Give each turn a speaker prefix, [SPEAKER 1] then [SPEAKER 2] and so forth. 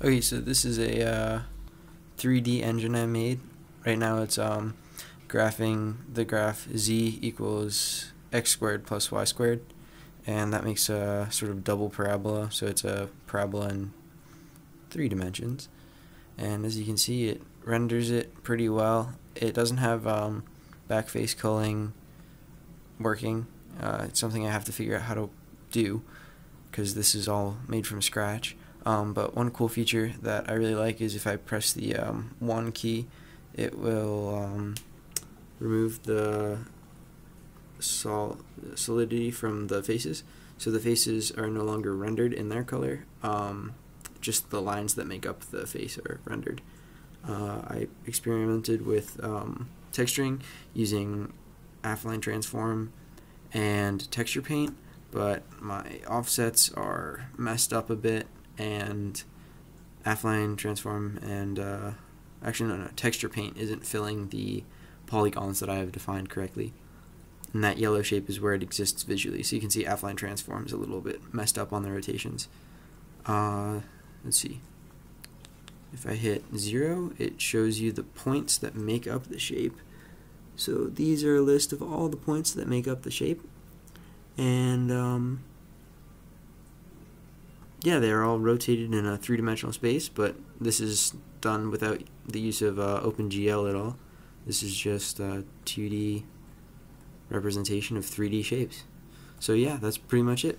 [SPEAKER 1] Okay, so this is a uh, 3D engine I made. Right now it's um, graphing the graph z equals x squared plus y squared, and that makes a sort of double parabola, so it's a parabola in three dimensions. And as you can see, it renders it pretty well. It doesn't have um, back face culling working. Uh, it's something I have to figure out how to do because this is all made from scratch. Um, but one cool feature that I really like is if I press the um, 1 key, it will um, remove the sol solidity from the faces. So the faces are no longer rendered in their color, um, just the lines that make up the face are rendered. Uh, I experimented with um, texturing using affine transform and texture paint, but my offsets are messed up a bit and affine transform and uh, actually no no texture paint isn't filling the polygons that I have defined correctly. And that yellow shape is where it exists visually. So you can see affine transform is a little bit messed up on the rotations. Uh, let's see. If I hit zero it shows you the points that make up the shape. So these are a list of all the points that make up the shape. And um, yeah, they're all rotated in a three-dimensional space, but this is done without the use of uh, OpenGL at all. This is just a 2D representation of 3D shapes. So yeah, that's pretty much it.